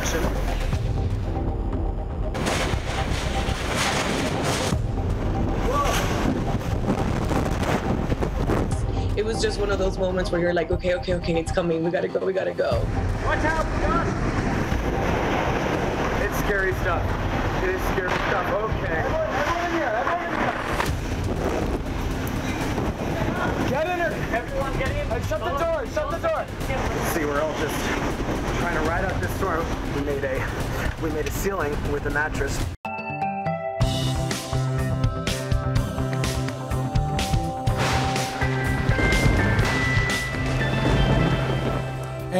destruction. It was just one of those moments where you're like, okay, okay, okay, it's coming. We gotta go, we gotta go. Watch out, Josh! It's scary stuff. It is scary stuff. Okay. Everyone, everyone in here, everyone in here. Get in here. Everyone get in. Shut the door, shut the door. See, we're all just trying to ride out this storm. We made a, we made a ceiling with a mattress.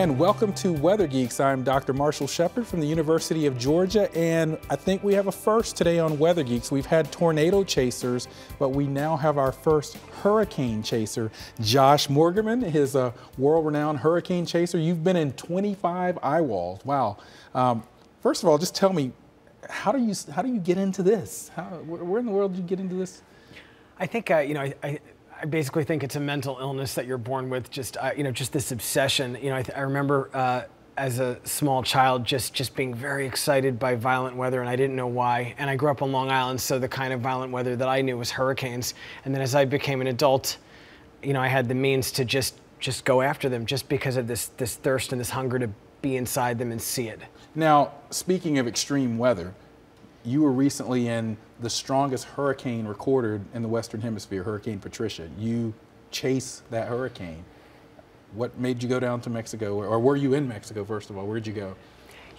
And welcome to Weather Geeks. I'm Dr. Marshall Shepard from the University of Georgia, and I think we have a first today on Weather Geeks. We've had tornado chasers, but we now have our first hurricane chaser. Josh Morgerman is a world-renowned hurricane chaser. You've been in 25 eyewalls. Wow. Um, first of all, just tell me, how do you how do you get into this? How, where in the world did you get into this? I think uh, you know I, I I basically think it's a mental illness that you're born with. Just uh, you know, just this obsession. You know, I, I remember uh, as a small child just just being very excited by violent weather, and I didn't know why. And I grew up on Long Island, so the kind of violent weather that I knew was hurricanes. And then as I became an adult, you know, I had the means to just just go after them, just because of this this thirst and this hunger to be inside them and see it. Now, speaking of extreme weather, you were recently in the strongest hurricane recorded in the Western Hemisphere, Hurricane Patricia. You chase that hurricane. What made you go down to Mexico, or were you in Mexico first of all? Where'd you go?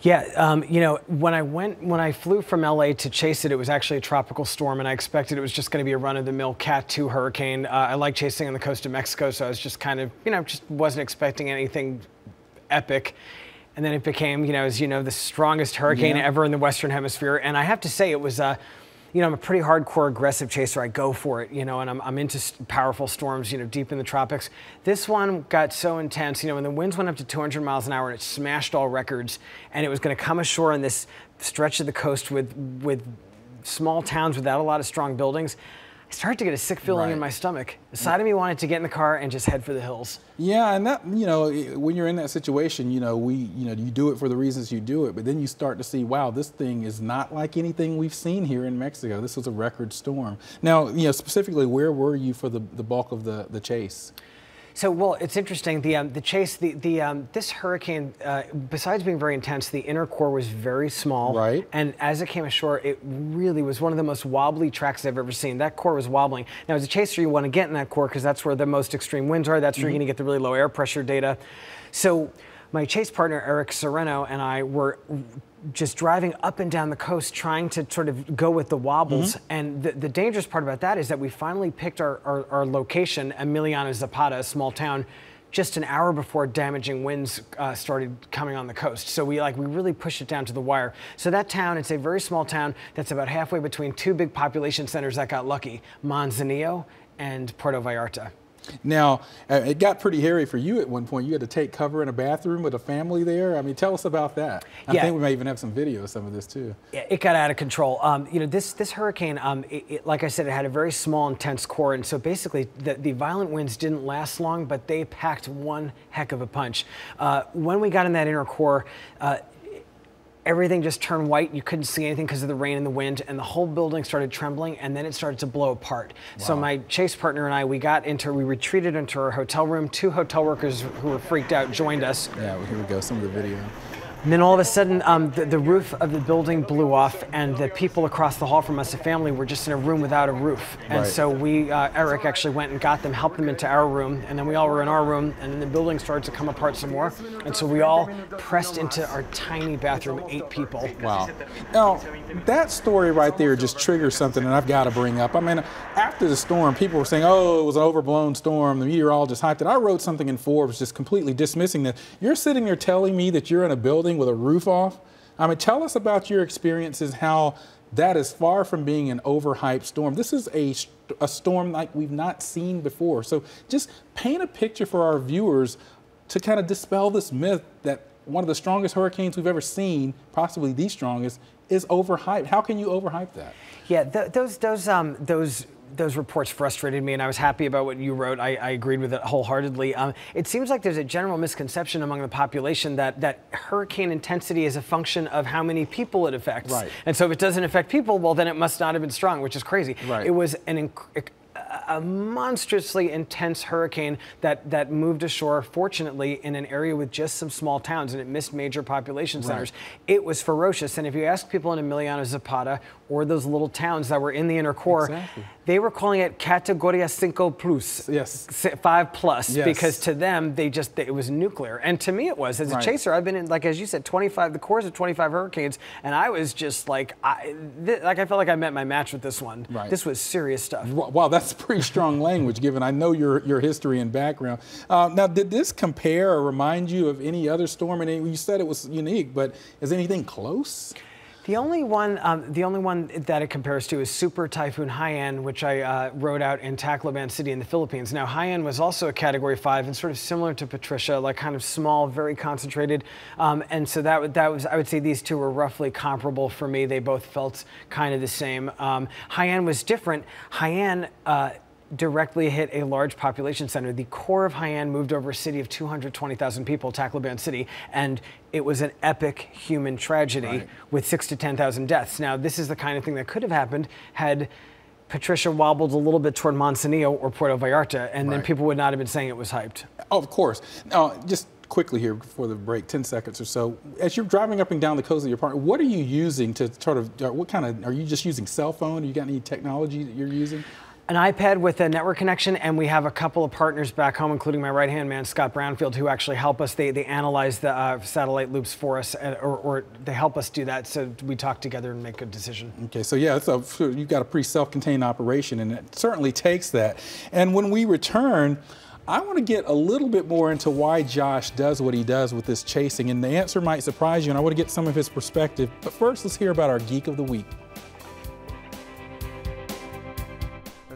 Yeah, um, you know, when I went, when I flew from LA to chase it, it was actually a tropical storm, and I expected it was just going to be a run-of-the-mill Cat 2 hurricane. Uh, I like chasing on the coast of Mexico, so I was just kind of, you know, just wasn't expecting anything epic. And then it became, you know, as you know, the strongest hurricane yeah. ever in the Western Hemisphere. And I have to say, it was, uh, you know, I'm a pretty hardcore aggressive chaser. I go for it, you know, and I'm, I'm into powerful storms, you know, deep in the tropics. This one got so intense, you know, when the winds went up to 200 miles an hour and it smashed all records, and it was going to come ashore on this stretch of the coast with with small towns without a lot of strong buildings. I started to get a sick feeling right. in my stomach. The side of me wanted to get in the car and just head for the hills. Yeah, and that you know, when you're in that situation, you know, we you know, you do it for the reasons you do it, but then you start to see, wow, this thing is not like anything we've seen here in Mexico. This was a record storm. Now, you know, specifically, where were you for the the bulk of the the chase? So, well, it's interesting. The um, the chase, the the um, this hurricane, uh, besides being very intense, the inner core was very small. Right. And as it came ashore, it really was one of the most wobbly tracks I've ever seen. That core was wobbling. Now, as a chaser, you want to get in that core because that's where the most extreme winds are. That's where mm -hmm. you're going to get the really low air pressure data. So, my chase partner Eric Sereno and I were just driving up and down the coast trying to sort of go with the wobbles. Mm-hmm. And the, the, dangerous part about that is that we finally picked our, our, our, location, Emiliano Zapata, a small town, just an hour before damaging winds uh, started coming on the coast. So we like we really pushed it down to the wire. So that town, it's a very small town that's about halfway between two big population centers that got lucky, Manzanillo and Puerto Vallarta. Now, uh, it got pretty hairy for you at one point. You had to take cover in a bathroom with a family there. I mean, tell us about that. I yeah. think we may even have some video of some of this too. Yeah, it got out of control. Um, you know, this this hurricane, um, it, it, like I said, it had a very small, intense core, and so basically the, the violent winds didn't last long, but they packed one heck of a punch. Uh, when we got in that inner core, uh, everything just turned white. You couldn't see anything because of the rain and the wind, and the whole building started trembling, and then it started to blow apart. Wow. So my chase partner and I, we got into, we retreated into our hotel room. Two hotel workers who were freaked out joined us. Yeah, well, here we go, some of the video. And then all of a sudden, um, the, the, roof of the building blew off, and the people across the hall from us, the family, were just in a room without a roof. And right. so we, uh, Eric actually went and got them, helped them into our room, and then we all were in our room, and then the building started to come apart some more. And so we all pressed into our tiny bathroom, eight people. Wow. Now, that story right there just triggers something that I've got to bring up. I mean, after the storm, people were saying, oh, it was an overblown storm, the meteorologist hyped it. I wrote something in Forbes just completely dismissing that. You're sitting there telling me that you're in a building building with a roof off. I mean, tell us about your experiences, how that is far from being an overhyped storm. This is a, a storm like we've not seen before. So just paint a picture for our viewers to kind of dispel this myth that one of the strongest hurricanes we've ever seen, possibly the strongest, is overhyped. How can you overhype that? Yeah, th those those um, those those reports frustrated me, and I was happy about what you wrote. I, I agreed with it wholeheartedly. Um, it seems like there's a general misconception among the population that that hurricane intensity is a function of how many people it affects. Right. And so if it doesn't affect people, well, then it must not have been strong, which is crazy. Right. It was an a monstrously intense hurricane that, that moved ashore, fortunately, in an area with just some small towns and it missed major population centers. Right. It was ferocious. And if you ask people in Emiliano Zapata or those little towns that were in the inner core, exactly. They were calling it Categoria Cinco Plus. Yes. Five plus. Yes. Because to them, they just, it was nuclear. And to me, it was. As a right. chaser, I've been in, like, as you said, 25, the course of 25 hurricanes. And I was just like, I, like, I felt like I met my match with this one. Right. This was serious stuff. Wow, that's pretty strong language, given I know your, your history and background. Uh, now, did this compare or remind you of any other storm? And you said it was unique, but is anything close? The only one, um, the only one that it compares to is Super Typhoon Haiyan, which I uh, wrote out in Tacloban City in the Philippines. Now, Haiyan was also a Category Five and sort of similar to Patricia, like kind of small, very concentrated. Um, and so that that was, I would say, these two were roughly comparable for me. They both felt kind of the same. Um, Haiyan was different. Haiyan. Uh, directly hit a large population center. The core of Haiyan moved over a city of 220,000 people, Tacloban City, and it was an epic human tragedy right. with six to 10,000 deaths. Now, this is the kind of thing that could have happened had Patricia wobbled a little bit toward Manzanillo or Puerto Vallarta, and right. then people would not have been saying it was hyped. Oh, of course. Now, just quickly here before the break, 10 seconds or so. As you're driving up and down the coast of your apartment, what are you using to sort of, what kind of, are you just using cell phone? Are you got any technology that you're using? An iPad with a network connection, and we have a couple of partners back home, including my right hand man, Scott Brownfield, who actually help us. They, they analyze the uh, satellite loops for us, or, or, they help us do that so we talk together and make a decision. Okay, so yeah, so you've got a pretty self contained operation, and it certainly takes that. And when we return, I want to get a little bit more into why Josh does what he does with this chasing, and the answer might surprise you, and I want to get some of his perspective. But first, let's hear about our Geek of the Week.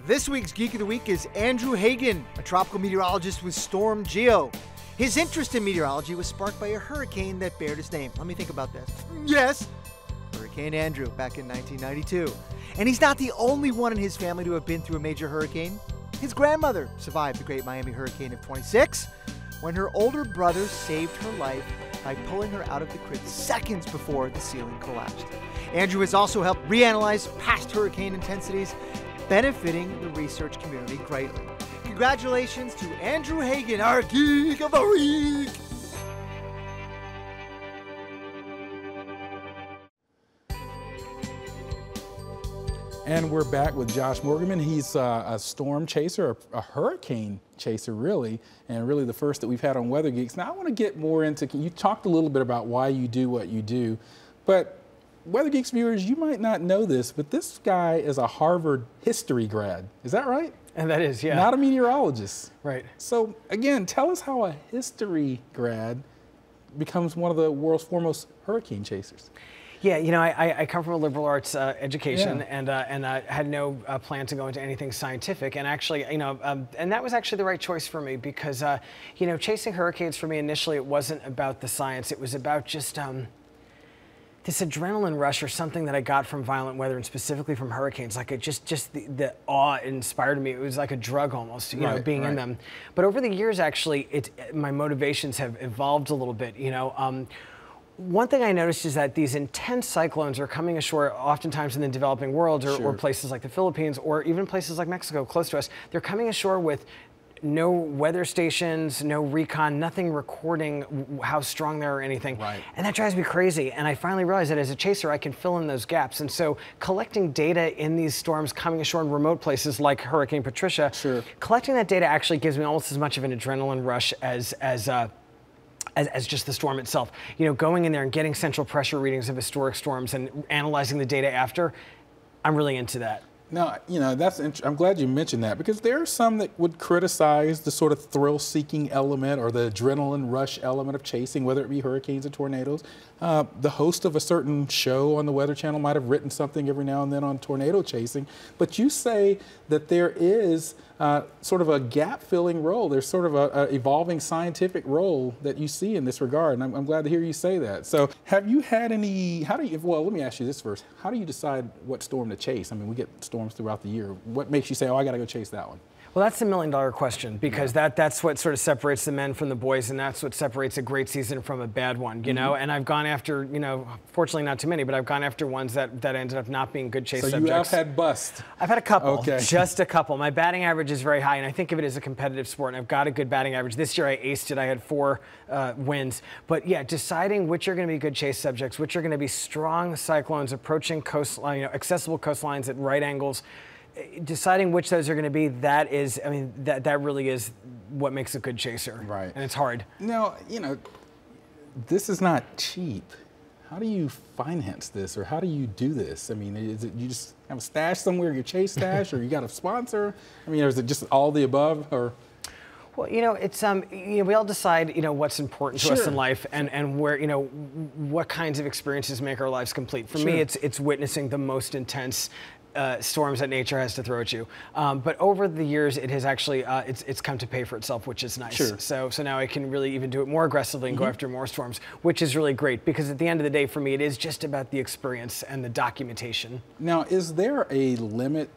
This week's Geek of the Week is Andrew Hagen, a tropical meteorologist with Storm Geo. His interest in meteorology was sparked by a hurricane that bared his name. Let me think about this. Yes, Hurricane Andrew back in 1992. And he's not the only one in his family to have been through a major hurricane. His grandmother survived the Great Miami Hurricane of 26 when her older brother saved her life by pulling her out of the crib seconds before the ceiling collapsed. Andrew has also helped reanalyze past hurricane intensities benefiting the research community greatly. Congratulations to Andrew Hagen, our Geek of the Week! And we're back with Josh Morgerman. He's uh, a storm chaser, a, a, hurricane chaser, really, and really the first that we've had on Weather Geeks. Now, I want to get more into, you talked a little bit about why you do what you do, but Weather Geeks viewers, you might not know this, but this guy is a Harvard history grad. Is that right? And that is, yeah. Not a meteorologist. Right. So, again, tell us how a history grad becomes one of the world's foremost hurricane chasers. Yeah, you know, I, I come from a liberal arts uh, education yeah. and uh, and I had no uh, plan to go into anything scientific. And actually, you know, um, and that was actually the right choice for me because, uh, you know, chasing hurricanes for me initially, it wasn't about the science. It was about just. Um, this adrenaline rush or something that I got from violent weather and specifically from hurricanes. Like it just, just the, the awe inspired me. It was like a drug almost, you right, know, being right. in them. But over the years, actually, it, my motivations have evolved a little bit. You know, um, one thing I noticed is that these intense cyclones are coming ashore oftentimes in the developing world or, sure. or, places like the Philippines or even places like Mexico close to us. They're coming ashore with no weather stations, no recon, nothing recording how strong they are or anything. Right. And that drives me crazy. And I finally realized that as a chaser, I can fill in those gaps. And so collecting data in these storms coming ashore in remote places like Hurricane Patricia, sure. collecting that data actually gives me almost as much of an adrenaline rush as, as, uh, as, as, just the storm itself. You know, going in there and getting central pressure readings of historic storms and analyzing the data after, I'm really into that. Now, you know, that's I'm glad you mentioned that because there are some that would criticize the sort of thrill-seeking element or the adrenaline rush element of chasing, whether it be hurricanes or tornadoes. Uh, the host of a certain show on the Weather Channel might have written something every now and then on tornado chasing, but you say that there is uh, sort of a gap filling role. There's sort of a, evolving scientific role that you see in this regard. And I'm, I'm, glad to hear you say that. So have you had any, how do you, well, let me ask you this first. How do you decide what storm to chase? I mean, we get storms throughout the year. What makes you say, oh, I got to go chase that one? Well, that's the million dollar question because yeah. that that's what sort of separates the men from the boys, and that's what separates a great season from a bad one, you mm-hmm. know. And I've gone after, you know, fortunately not too many, but I've gone after ones that that ended up not being good chase so subjects. So you have had bust. I've had a couple, okay. just a couple. My batting average is very high, and I think of it as a competitive sport, and I've got a good batting average. This year I aced it. I had four uh, wins, but yeah, deciding which are going to be good chase subjects, which are going to be strong cyclones approaching coastline, you know, accessible coastlines at right angles deciding which those are going to be, that is, I mean, that, that really is what makes a good chaser. Right. And it's hard. Now, you know, this is not cheap. How do you finance this or how do you do this? I mean, is it you just have a stash somewhere, your chase stash, or you got a sponsor? I mean, is it just all the above or? Well, you know, it's um, you know, we all decide, you know, what's important to sure. us in life, and and where, you know, what kinds of experiences make our lives complete. For sure. me, it's it's witnessing the most intense uh, storms that nature has to throw at you. Um, but over the years, it has actually uh, it's it's come to pay for itself, which is nice. Sure. So so now I can really even do it more aggressively and mm-hmm. go after more storms, which is really great because at the end of the day, for me, it is just about the experience and the documentation. Now, is there a limit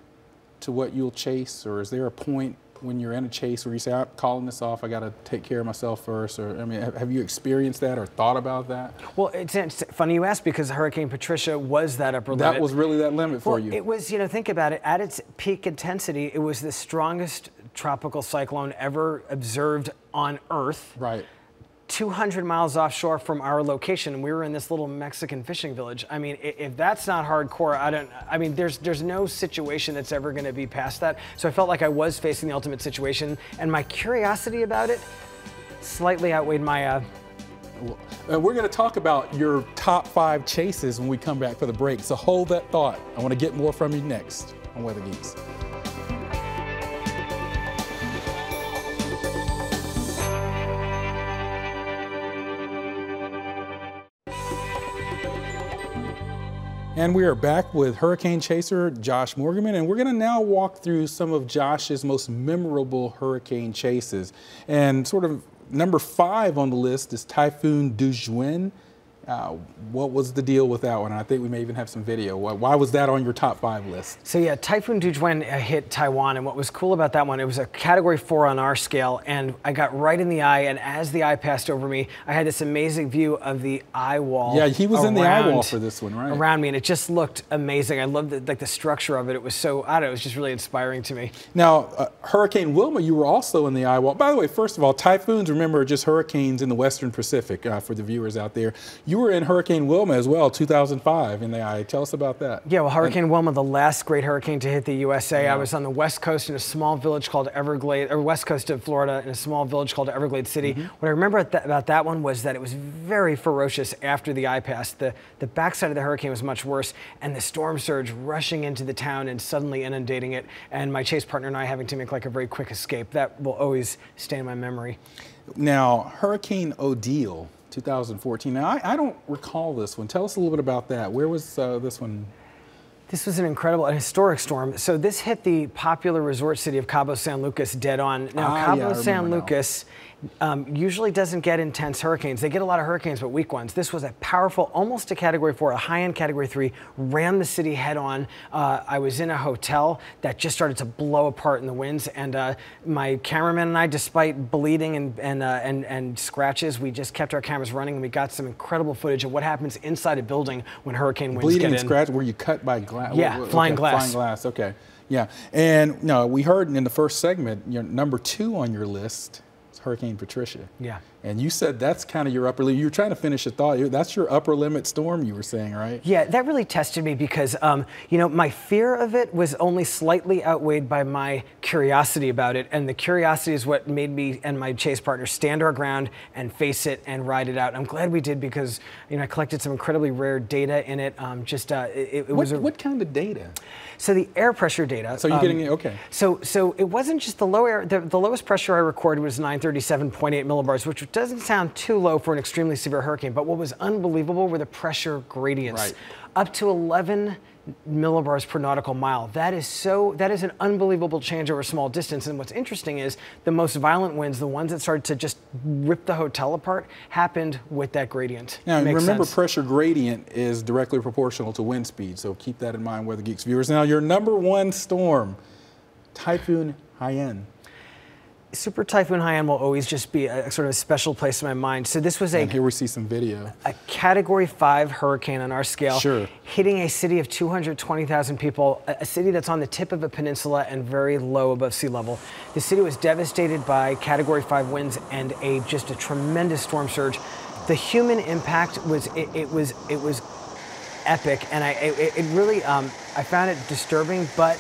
to what you'll chase, or is there a point when you're in a chase where you say, I'm calling this off, I got to take care of myself first? Or, I mean, have you experienced that or thought about that? Well, it's, it's funny you ask because Hurricane Patricia was that upper limit. That was really that limit for well, you. It was, you know, think about it. At its peak intensity, it was the strongest tropical cyclone ever observed on Earth. Right. 200 miles offshore from our location. We were in this little Mexican fishing village. I mean, if that's not hardcore, I don't. I mean, there's there's no situation that's ever going to be past that. So I felt like I was facing the ultimate situation, and my curiosity about it slightly outweighed my. Uh, uh we're going to talk about your top five chases when we come back for the break. So hold that thought. I want to get more from you next on Weather Geeks. And we are back with hurricane chaser Josh Morgerman, and we're going to now walk through some of Josh's most memorable hurricane chases. And sort of number five on the list is Typhoon Dujuan. Uh, what was the deal with that one? I think we may even have some video. Why was that on your top five list? So yeah, Typhoon Dujuan uh, hit Taiwan, and what was cool about that one, it was a Category 4 on our scale, and I got right in the eye, and as the eye passed over me, I had this amazing view of the eye wall. Yeah, he was around, in the eye wall for this one, right? Around me, and it just looked amazing. I loved the, like the structure of it. It was so, I don't know, it was just really inspiring to me. Now, uh, Hurricane Wilma, you were also in the eye wall. By the way, first of all, typhoons, remember, are just hurricanes in the Western Pacific uh, for the viewers out there. You were in Hurricane Wilma as well, 2005 in the eye. Tell us about that. Yeah, well, Hurricane and, Wilma, the last great hurricane to hit the USA. Yeah. I was on the west coast in a small village called Everglade, or west coast of Florida in a small village called Everglades City. Mm-hmm. What I remember about that one was that it was very ferocious after the eye passed. The, the backside of the hurricane was much worse, and the storm surge rushing into the town and suddenly inundating it, and my chase partner and I having to make like a very quick escape. That will always stay in my memory. Now, Hurricane Odile 2014. Now, I, I, don't recall this one. Tell us a little bit about that. Where was uh, this one? This was an incredible, a historic storm. So this hit the popular resort city of Cabo San Lucas dead on. Now, ah, Cabo yeah, San Lucas now um, usually doesn't get intense hurricanes. They get a lot of hurricanes, but weak ones. This was a powerful, almost a category four, a high end category three, ran the city head on. Uh, I was in a hotel that just started to blow apart in the winds, and uh, my cameraman and I, despite bleeding and, and, uh, and, and scratches, we just kept our cameras running and we got some incredible footage of what happens inside a building when hurricane winds bleeding get in. Bleeding and scratch, were you cut by glass? Yeah, flying glass. Flying glass, okay. Yeah, and no, we heard in the first segment, you know, number two on your list Hurricane Patricia. Yeah. And you said that's kind of your upper limit. You were trying to finish a thought. That's your upper limit storm, you were saying, right? Yeah, that really tested me because, um, you know, my fear of it was only slightly outweighed by my curiosity about it. And the curiosity is what made me and my chase partner stand our ground and face it and ride it out. I'm glad we did because, you know, I collected some incredibly rare data in it. Um, just, uh, it, it what, was a, What kind of data? So the air pressure data. So you're um, getting it, okay. So, so it wasn't just the low air, the, the lowest pressure I recorded was 937.8 millibars, which doesn't sound too low for an extremely severe hurricane. But what was unbelievable were the pressure gradients. Right. Up to 11 millibars per nautical mile. That is so, that is an unbelievable change over a small distance. And what's interesting is the most violent winds, the ones that started to just rip the hotel apart, happened with that gradient. Now, remember, sense. pressure gradient is directly proportional to wind speed, so keep that in mind, Weather Geeks viewers. Now, your number one storm, Typhoon Haiyan. Super Typhoon Haiyan will always just be a, sort of a special place in my mind. So this was a And here we see some video. a category five hurricane on our scale, Sure. hitting a city of 220,000 people, a, a city that's on the tip of a peninsula and very low above sea level. The city was devastated by category five winds and a just a tremendous storm surge. The human impact was it, it was it was epic, and I it, it really um, I found it disturbing, but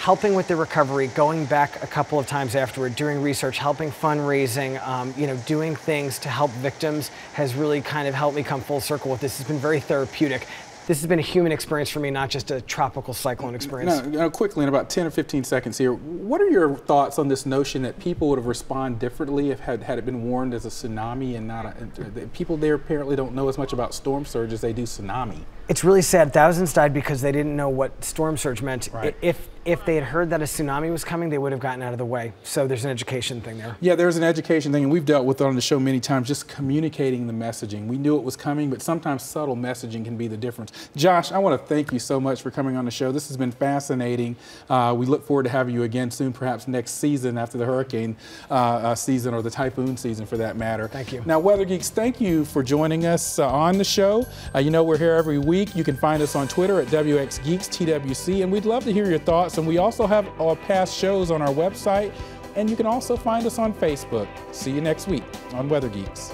helping with the recovery, going back a couple of times afterward, doing research, helping fundraising, um, you know, doing things to help victims has really kind of helped me come full circle with this. It's been very therapeutic. This has been a human experience for me, not just a tropical cyclone experience. Now, now, quickly, in about 10 or 15 seconds here, what are your thoughts on this notion that people would have responded differently if had, had it been warned as a tsunami and not a, people there apparently don't know as much about storm surge as they do tsunami. It's really sad. Thousands died because they didn't know what storm surge meant. Right. If if they had heard that a tsunami was coming, they would have gotten out of the way. So there's an education thing there. Yeah, there's an education thing, and we've dealt with it on the show many times, just communicating the messaging. We knew it was coming, but sometimes subtle messaging can be the difference. Josh, I want to thank you so much for coming on the show. This has been fascinating. Uh, we look forward to having you again soon, perhaps next season after the hurricane uh, uh, season or the typhoon season for that matter. Thank you. Now, Weather Geeks, thank you for joining us uh, on the show. Uh, you know, we're here every week. You can find us on Twitter at WX Geeks TWC, and we'd love to hear your thoughts. And we also have our past shows on our website, and you can also find us on Facebook. See you next week on Weather Geeks.